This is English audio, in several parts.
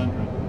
400.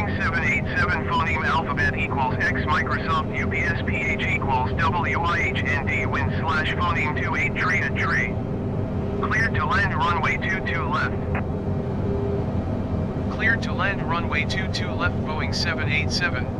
Boeing 787 phoneme alphabet equals X Microsoft UPS PH equals WIHND wind slash phoneme 28 tree to tree. Cleared to land runway 22 left. Cleared to land runway 22 left Boeing 787.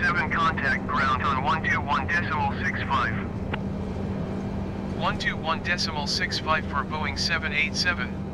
787 contact ground on 121 decimal 65. 121 decimal 65 for Boeing 787.